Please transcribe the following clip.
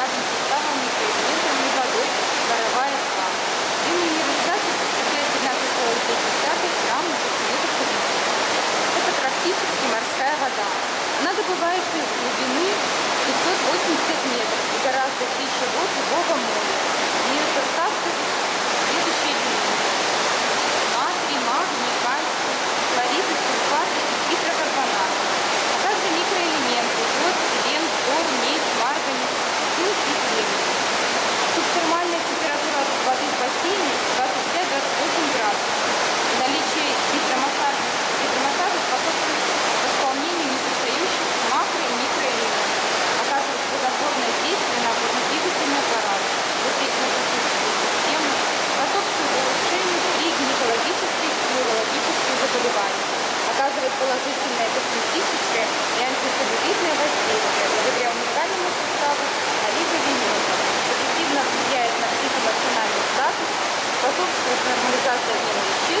каждым суставом и предметом и водой, даровая вам. Древние цивилизации представляют 11,5 грамма сантиметров кубических. Это практически морская вода. Она добывается из глубины 500 положительное косметическое и антицеллюлитное воздействие благодаря уникальному составу оливковинилка. Позитивно влияет на психоэмоциональный статус, способствует нормализации обмена веществ,